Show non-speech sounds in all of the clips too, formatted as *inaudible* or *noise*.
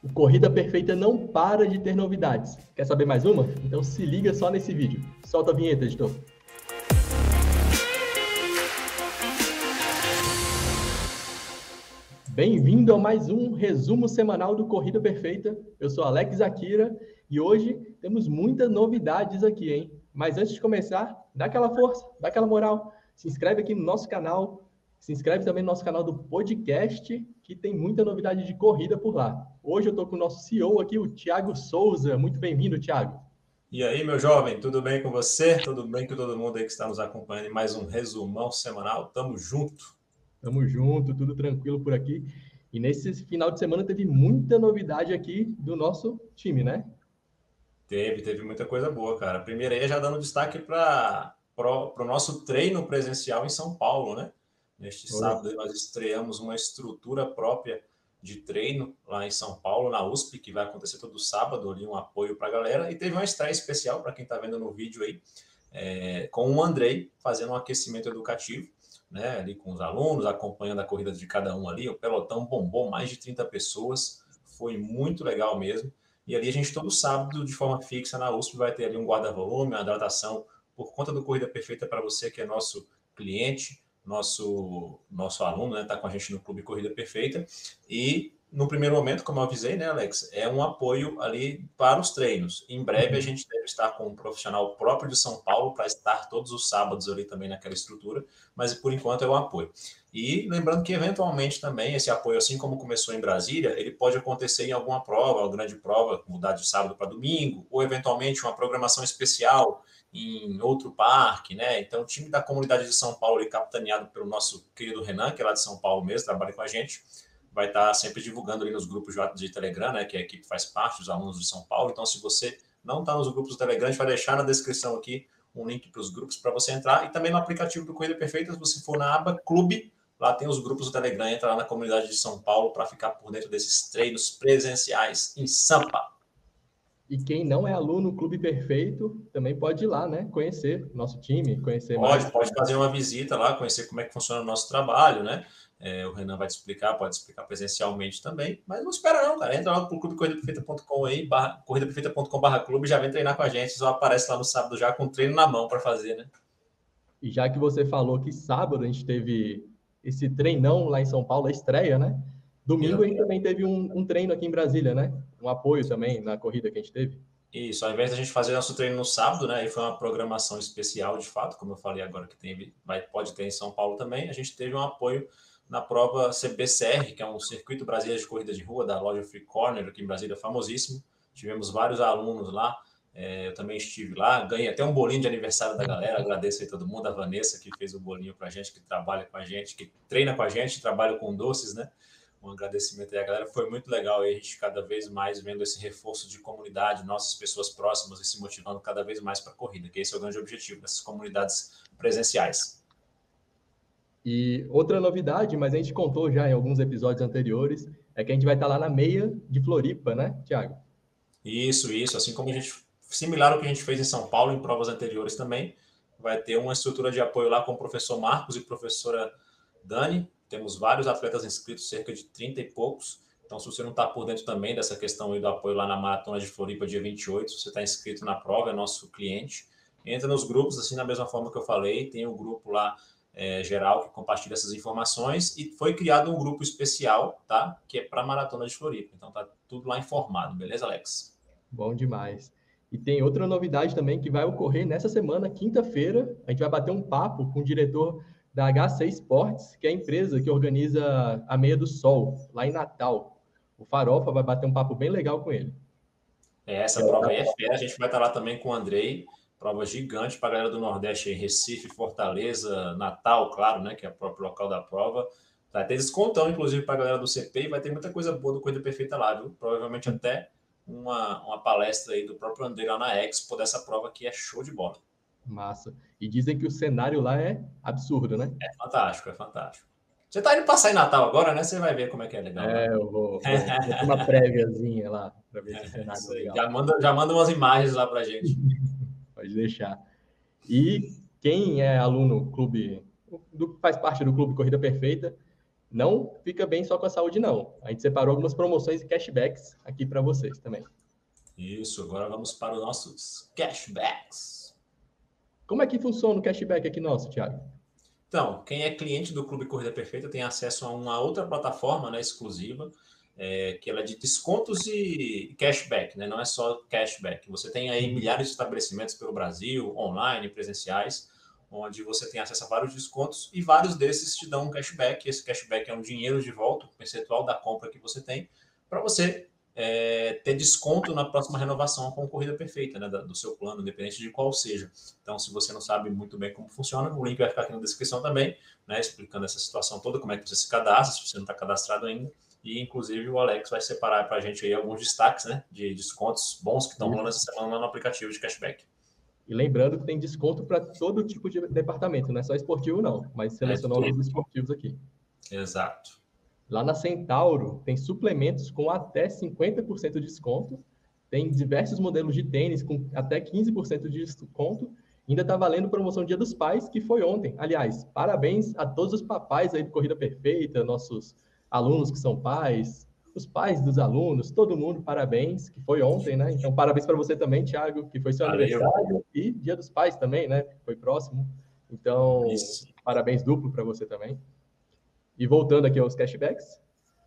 O Corrida Perfeita não para de ter novidades. Quer saber mais uma? Então se liga só nesse vídeo. Solta a vinheta, editor. Bem-vindo a mais um resumo semanal do Corrida Perfeita. Eu sou Alex Akira e hoje temos muitas novidades aqui, hein? Mas antes de começar, dá aquela força, dá aquela moral. Se inscreve aqui no nosso canal, se inscreve também no nosso canal do podcast, que tem muita novidade de corrida por lá. Hoje eu estou com o nosso CEO aqui, o Thiago Souza. Muito bem-vindo, Thiago. E aí, meu jovem, tudo bem com você? Tudo bem com todo mundo aí que está nos acompanhando em mais um resumão semanal? Tamo junto. Tamo junto, tudo tranquilo por aqui. E nesse final de semana teve muita novidade aqui do nosso time, né? Teve, teve muita coisa boa, cara. Primeiro aí, já dando destaque para o nosso treino presencial em São Paulo, né? Neste Oi. sábado, nós estreamos uma estrutura própria de treino lá em São Paulo, na USP, que vai acontecer todo sábado, ali um apoio para a galera. E teve uma estreia especial para quem está vendo no vídeo aí, é, com o Andrei fazendo um aquecimento educativo, né, ali com os alunos, acompanhando a corrida de cada um ali. O pelotão bombou mais de 30 pessoas, foi muito legal mesmo. E ali a gente, todo sábado, de forma fixa, na USP, vai ter ali um guarda-volume, uma hidratação por conta do Corrida Perfeita para você, que é nosso cliente nosso, nosso aluno, está né, tá com a gente no Clube Corrida Perfeita. E no primeiro momento, como eu avisei, né, Alex, é um apoio ali para os treinos. Em breve a uhum. gente deve estar com um profissional próprio de São Paulo para estar todos os sábados ali também naquela estrutura, mas por enquanto é um apoio. E lembrando que eventualmente também esse apoio, assim como começou em Brasília, ele pode acontecer em alguma prova, uma grande prova, mudar de sábado para domingo, ou eventualmente uma programação especial em outro parque, né? Então, o time da comunidade de São Paulo, ali, capitaneado pelo nosso querido Renan, que é lá de São Paulo mesmo, trabalha com a gente, vai estar sempre divulgando ali nos grupos de Telegram, né? Que a equipe faz parte, os alunos de São Paulo. Então, se você não está nos grupos do Telegram, a gente vai deixar na descrição aqui um link para os grupos para você entrar. E também no aplicativo do Corrida Perfeita, se você for na aba Clube, lá tem os grupos do Telegram, entra lá na comunidade de São Paulo para ficar por dentro desses treinos presenciais em Sampa. E quem não é aluno Clube Perfeito também pode ir lá, né? Conhecer nosso time, conhecer pode, mais. Pode fazer uma visita lá, conhecer como é que funciona o nosso trabalho, né? É, o Renan vai te explicar, pode explicar presencialmente também, mas não espera não, cara. Entra lá pro clube corridaperfeita.com aí, barra, corridaperfeita.com barra clube, já vem treinar com a gente, só aparece lá no sábado já com treino na mão para fazer, né? E já que você falou que sábado a gente teve esse treinão lá em São Paulo, a estreia, né? Domingo a gente também teve um, um, treino aqui em Brasília, né? Um apoio também na corrida que a gente teve. Isso, ao invés da gente fazer nosso treino no sábado, né? Aí foi uma programação especial de fato, como eu falei agora que tem, vai, pode ter em São Paulo também. A gente teve um apoio na prova CBCR, que é um circuito brasileiro de corrida de rua da loja Free Corner aqui em Brasília, famosíssimo. Tivemos vários alunos lá. É, eu também estive lá, ganhei até um bolinho de aniversário da galera. *laughs* Agradeço aí todo mundo, a Vanessa que fez o bolinho para a gente, que trabalha com a gente, que treina com a gente, trabalha com doces, né? Um agradecimento aí à galera. Foi muito legal aí a gente cada vez mais vendo esse reforço de comunidade, nossas pessoas próximas e se motivando cada vez mais para a corrida, que esse é o grande objetivo dessas comunidades presenciais. E outra novidade, mas a gente contou já em alguns episódios anteriores, é que a gente vai estar lá na meia de Floripa, né, Tiago? Isso, isso. Assim como a gente, similar ao que a gente fez em São Paulo em provas anteriores também, vai ter uma estrutura de apoio lá com o professor Marcos e professora Dani, temos vários atletas inscritos, cerca de 30 e poucos. Então, se você não está por dentro também dessa questão do apoio lá na Maratona de Floripa, dia 28, se você está inscrito na prova, é nosso cliente, entra nos grupos, assim, da mesma forma que eu falei, tem o um grupo lá é, geral que compartilha essas informações e foi criado um grupo especial, tá? Que é para Maratona de Floripa. Então, tá tudo lá informado, beleza, Alex? Bom demais. E tem outra novidade também que vai ocorrer nessa semana, quinta-feira. A gente vai bater um papo com o diretor da HC Sports, que é a empresa que organiza a Meia do Sol, lá em Natal. O Farofa vai bater um papo bem legal com ele. É, essa prova aí é fera. A gente vai estar lá também com o Andrei. Prova gigante para a galera do Nordeste, Recife, Fortaleza, Natal, claro, né? Que é o próprio local da prova. Vai ter descontão, inclusive, para a galera do CP e vai ter muita coisa boa do Corrida Perfeita lá, viu? Provavelmente até uma, uma palestra aí do próprio Andrei lá na Expo dessa prova que é show de bola. Massa. E dizem que o cenário lá é absurdo, né? É fantástico, é fantástico. Você tá indo passar em Natal agora, né? Você vai ver como é que é legal. É, eu vou, vou, vou uma préviazinha lá para ver *laughs* se o cenário é legal. Já manda, já manda umas imagens lá pra gente. *laughs* Pode deixar. E quem é aluno clube, do, faz parte do clube Corrida Perfeita, não fica bem só com a saúde, não. A gente separou algumas promoções e cashbacks aqui para vocês também. Isso, agora vamos para os nossos cashbacks. Como é que funciona o cashback aqui nosso, Thiago? Então, quem é cliente do Clube Corrida Perfeita tem acesso a uma outra plataforma né, exclusiva, é, que ela é de descontos e cashback, né? não é só cashback. Você tem aí milhares de estabelecimentos pelo Brasil, online, presenciais, onde você tem acesso a vários descontos e vários desses te dão um cashback. Esse cashback é um dinheiro de volta, o percentual da compra que você tem, para você é, ter desconto na próxima renovação com corrida perfeita, né, do seu plano, independente de qual seja. Então, se você não sabe muito bem como funciona, o link vai ficar aqui na descrição também, né, explicando essa situação toda, como é que você se cadastra, se você não está cadastrado ainda. E, inclusive, o Alex vai separar para a gente aí alguns destaques né, de descontos bons que estão rolando essa semana lá no aplicativo de cashback. E lembrando que tem desconto para todo tipo de departamento, não é só esportivo, não, mas selecionou é os esportivos aqui. Exato. Lá na Centauro, tem suplementos com até 50% de desconto, tem diversos modelos de tênis com até 15% de desconto, ainda está valendo promoção Dia dos Pais, que foi ontem. Aliás, parabéns a todos os papais aí de Corrida Perfeita, nossos alunos que são pais, os pais dos alunos, todo mundo, parabéns, que foi ontem, né? Então, parabéns para você também, Thiago, que foi seu Valeu. aniversário e Dia dos Pais também, né? Foi próximo. Então, Isso. parabéns duplo para você também. E voltando aqui aos cashbacks,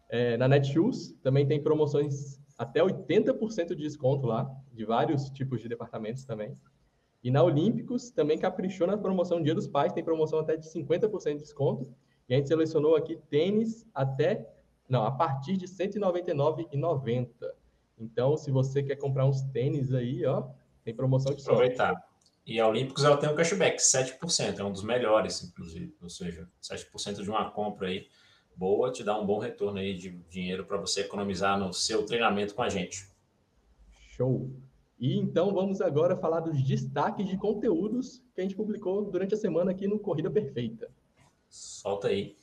é, na Netshoes também tem promoções até 80% de desconto lá, de vários tipos de departamentos também. E na Olímpicos também caprichou na promoção Dia dos Pais, tem promoção até de 50% de desconto. E a gente selecionou aqui tênis até não, a partir de R$ 199,90. Então, se você quer comprar uns tênis aí, ó, tem promoção de Aproveitar. E a Olímpicos ela tem um cashback, 7%, é um dos melhores, inclusive. Ou seja, 7% de uma compra aí boa te dá um bom retorno aí de dinheiro para você economizar no seu treinamento com a gente. Show! E então vamos agora falar dos destaques de conteúdos que a gente publicou durante a semana aqui no Corrida Perfeita. Solta aí.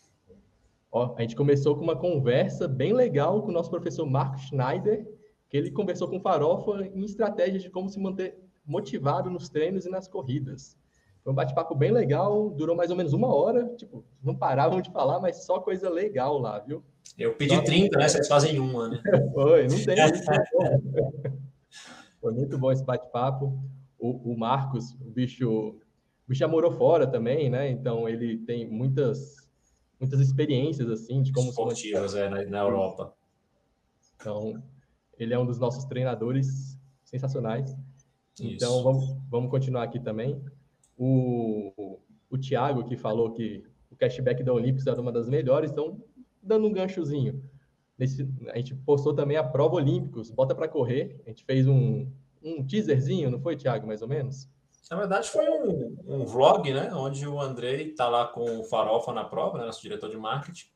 Ó, a gente começou com uma conversa bem legal com o nosso professor Marco Schneider, que ele conversou com Farofa em estratégias de como se manter motivado nos treinos e nas corridas. Foi um bate-papo bem legal, durou mais ou menos uma hora, tipo, não paravam de falar, mas só coisa legal lá, viu? Eu pedi só 30, né? Vocês fazem uma, né? *laughs* Foi, não tem *laughs* Foi muito bom esse bate-papo. O, o, Marcos, o bicho, o bicho já morou fora também, né? Então ele tem muitas muitas experiências assim de como esportivas é, na, na Europa. Então, ele é um dos nossos treinadores sensacionais. Isso. Então, vamos, vamos continuar aqui também. O, o, o Thiago, que falou que o cashback da Olímpicos era uma das melhores, então, dando um ganchozinho. Nesse, a gente postou também a prova Olímpicos, bota para correr. A gente fez um, um teaserzinho, não foi, Thiago, mais ou menos? Na verdade, foi um, um vlog, né? Onde o Andrei está lá com o Farofa na prova, né, nosso diretor de marketing.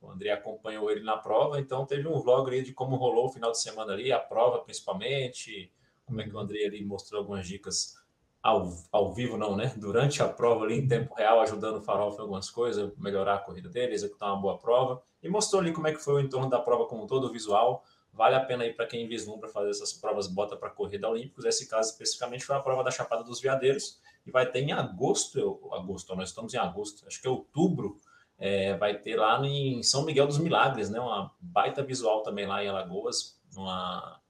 O André acompanhou ele na prova, então teve um vlog ali de como rolou o final de semana ali, a prova principalmente, como é que o André ali mostrou algumas dicas ao, ao vivo, não, né? Durante a prova ali, em tempo real, ajudando o Farofa em algumas coisas, melhorar a corrida dele, executar uma boa prova. E mostrou ali como é que foi o entorno da prova como todo, o visual. Vale a pena aí para quem vislumbra fazer essas provas bota para corrida olímpicos. Esse caso especificamente foi a prova da Chapada dos Veadeiros e vai ter em agosto, eu, agosto, nós estamos em agosto, acho que é outubro, é, vai ter lá em São Miguel dos Milagres, né? Uma baita visual também lá em Alagoas, uma,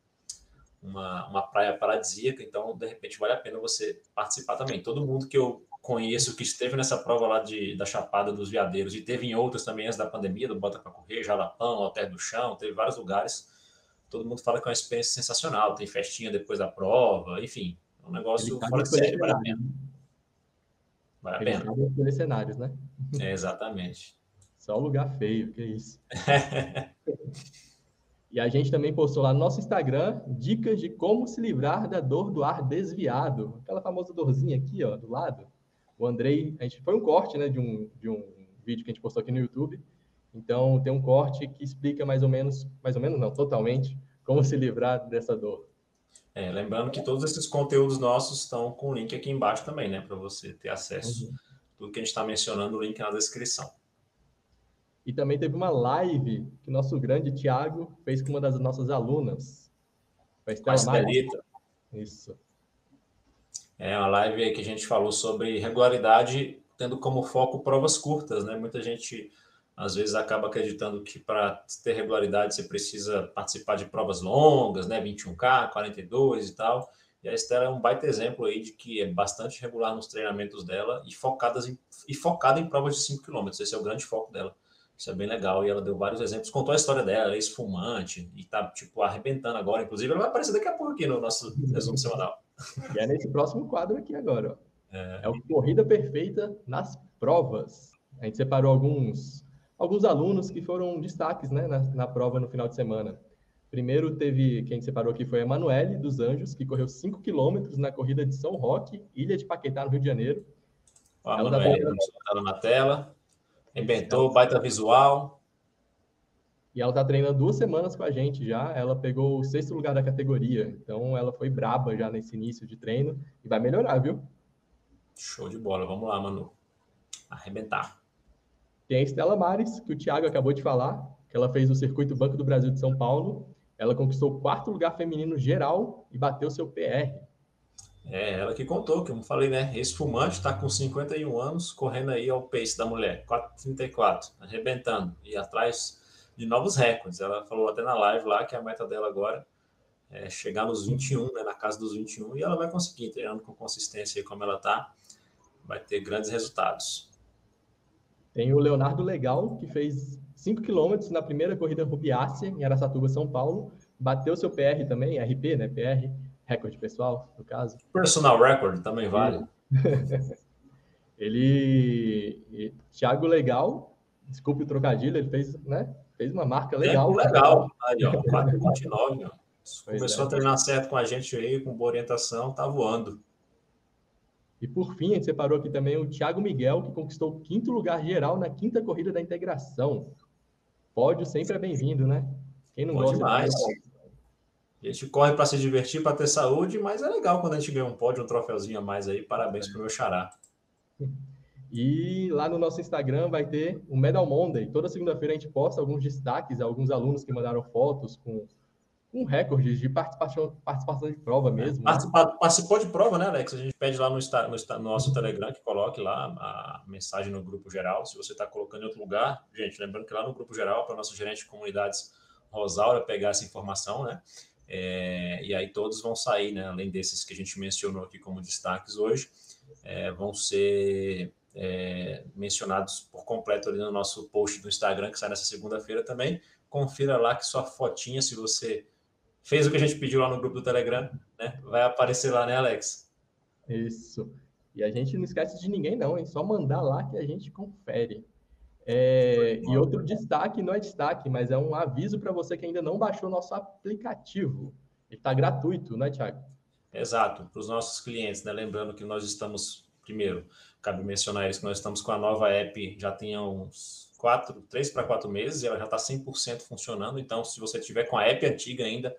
uma, uma praia paradisíaca, então de repente vale a pena você participar também. Todo mundo que eu conheço que esteve nessa prova lá de, da Chapada dos Veadeiros e teve em outras também antes da pandemia, do Bota para Correr, Jalapão, Alter do Chão, teve vários lugares todo mundo fala que é uma experiência sensacional, tem festinha depois da prova, enfim, é um negócio fora de série, vale a pena. Vale a pena. Escolher cenários, né? É, exatamente. Só lugar feio, que isso. *laughs* e a gente também postou lá no nosso Instagram dicas de como se livrar da dor do ar desviado. Aquela famosa dorzinha aqui, ó, do lado. O Andrei, a gente foi um corte, né, de um, de um vídeo que a gente postou aqui no YouTube. Então, tem um corte que explica mais ou menos, mais ou menos não, totalmente, como se livrar dessa dor. É, lembrando que todos esses conteúdos nossos estão com o link aqui embaixo também, né? Para você ter acesso. Uhum. Tudo que a gente está mencionando, o link na descrição. E também teve uma live que nosso grande Tiago fez com uma das nossas alunas. Com a Estelita. Isso. É uma live que a gente falou sobre regularidade, tendo como foco provas curtas, né? Muita gente às vezes acaba acreditando que para ter regularidade você precisa participar de provas longas, né? 21K, 42 e tal. E a Estela é um baita exemplo aí de que é bastante regular nos treinamentos dela e, focadas em, e focada em provas de 5 km. Esse é o grande foco dela. Isso é bem legal. E ela deu vários exemplos, contou a história dela, ela é esfumante e tá, tipo, arrebentando agora. Inclusive, ela vai aparecer daqui a pouco aqui no nosso resumo semanal. E é nesse próximo quadro aqui agora, ó. É, é o Corrida Perfeita nas provas. A gente separou alguns, alguns alunos que foram destaques né, na, na prova no final de semana. Primeiro teve, quem separou aqui foi a Emanuele dos Anjos, que correu 5 quilômetros na corrida de São Roque, Ilha de Paquetá, no Rio de Janeiro. A Emanuele, tá na tela. Inventou, baita visual. E ela tá treinando duas semanas com a gente já. Ela pegou o sexto lugar da categoria. Então ela foi braba já nesse início de treino e vai melhorar, viu? Show de bola. Vamos lá, Manu. Arrebentar. Tem a Estela Mares, que o Thiago acabou de falar, que ela fez o Circuito Banco do Brasil de São Paulo. Ela conquistou o quarto lugar feminino geral e bateu seu PR. É, ela que contou, que eu falei, né? Esse fumante está com 51 anos, correndo aí ao pace da mulher, 4,34, arrebentando, e atrás de novos recordes. Ela falou até na live lá que a meta dela agora é chegar nos 21, né, na casa dos 21, e ela vai conseguir, treinando com consistência como ela tá, vai ter grandes resultados. Tem o Leonardo Legal, que fez 5 quilômetros na primeira corrida Rubiácea, em Aracatuba, São Paulo, bateu seu PR também, RP, né, PR, recorde pessoal, no caso. Personal record também vale. *laughs* ele, Thiago Legal, desculpe o trocadilho, ele fez, né, fez uma marca legal. Tempo legal, aí ó, 4,29, *laughs* Começou é. a treinar certo com a gente aí, com boa orientação, tá voando. E por fim, a gente separou aqui também o Thiago Miguel, que conquistou o quinto lugar geral na quinta corrida da integração. Pódio sempre é bem-vindo, né? Quem não Pode gosta demais. De a gente corre para se divertir, para ter saúde, mas é legal quando a gente ganha um pódio, um troféuzinho a mais aí. Parabéns para o meu xará. E lá no nosso Instagram vai ter o Medal Monday. Toda segunda-feira a gente posta alguns destaques, alguns alunos que mandaram fotos com, com recordes de participação, participação de prova mesmo. Né? Participou de prova, né, Alex? A gente pede lá no, no, no nosso Telegram que coloque lá a mensagem no grupo geral. Se você está colocando em outro lugar, gente, lembrando que lá no grupo geral, para o nosso gerente de comunidades Rosaura pegar essa informação, né? É, e aí todos vão sair, né, além desses que a gente mencionou aqui como destaques hoje, é, vão ser é, mencionados por completo ali no nosso post do Instagram, que sai nessa segunda-feira também. Confira lá que sua fotinha, se você fez o que a gente pediu lá no grupo do Telegram, né, vai aparecer lá, né, Alex? Isso. E a gente não esquece de ninguém, não, é só mandar lá que a gente confere. É, e outro destaque, não é destaque, mas é um aviso para você que ainda não baixou nosso aplicativo. Ele está gratuito, né, Thiago? Exato, para os nossos clientes, né? Lembrando que nós estamos, primeiro, cabe mencionar isso, que nós estamos com a nova app já tem uns quatro, três para quatro meses, e ela já está 100% funcionando. Então, se você tiver com a app antiga ainda,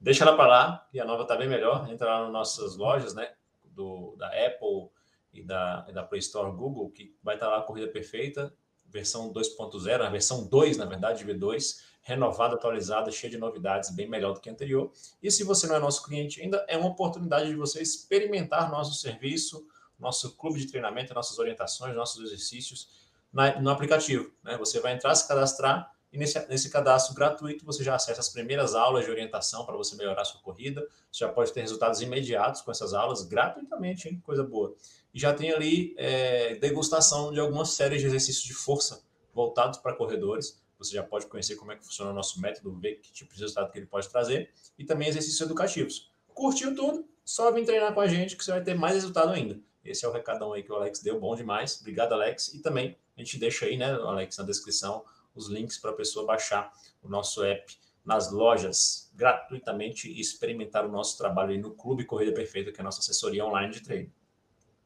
deixa ela para lá, e a nova está bem melhor. Entra lá nas nossas lojas, né? Do, da Apple e da, e da Play Store Google, que vai estar tá lá a corrida perfeita versão 2.0, a versão 2, na verdade, V2, renovada, atualizada, cheia de novidades, bem melhor do que a anterior. E se você não é nosso cliente ainda, é uma oportunidade de você experimentar nosso serviço, nosso clube de treinamento, nossas orientações, nossos exercícios na, no aplicativo. Né? Você vai entrar, se cadastrar, e nesse, nesse cadastro gratuito você já acessa as primeiras aulas de orientação para você melhorar a sua corrida. Você já pode ter resultados imediatos com essas aulas gratuitamente, hein? coisa boa e já tem ali é, degustação de algumas séries de exercícios de força voltados para corredores. Você já pode conhecer como é que funciona o nosso método, ver que tipo de resultado que ele pode trazer e também exercícios educativos. Curtiu tudo? Só vem treinar com a gente que você vai ter mais resultado ainda. Esse é o recadão aí que o Alex deu, bom demais. Obrigado, Alex. E também a gente deixa aí, né, Alex, na descrição, os links para a pessoa baixar o nosso app nas lojas gratuitamente e experimentar o nosso trabalho aí no Clube Corrida Perfeita, que é a nossa assessoria online de treino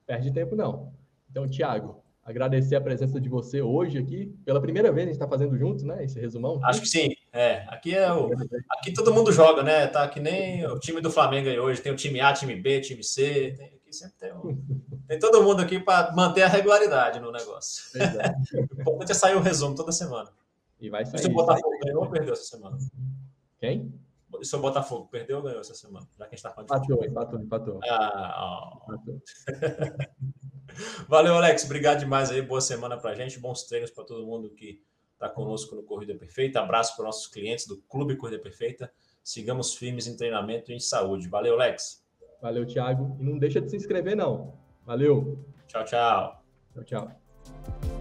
perde tempo não. Então, Thiago, agradecer a presença de você hoje aqui. Pela primeira vez a gente está fazendo juntos, né? Esse resumão. Acho que sim. É, aqui é o. Aqui todo mundo joga, né? Tá que nem o time do Flamengo aí hoje. Tem o time A, time B, time C. Tem, aqui sempre tem, um... tem todo mundo aqui para manter a regularidade no negócio. É. o importante é sair o resumo toda semana. E vai sair. Se o Botafogo ganhou ou perdeu essa semana? Quem? E seu Botafogo perdeu ou ganhou essa semana? Já que a gente está falando empatou, empatou, empatou. Ah, *laughs* Valeu, Alex. Obrigado demais aí. Boa semana pra gente. Bons treinos para todo mundo que estar conosco no Corrida Perfeita. Abraço para nossos clientes do Clube Corrida Perfeita. Sigamos firmes em treinamento e em saúde. Valeu, Lex. Valeu, Thiago. E não deixa de se inscrever, não. Valeu. Tchau, tchau. Tchau, tchau.